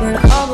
We're all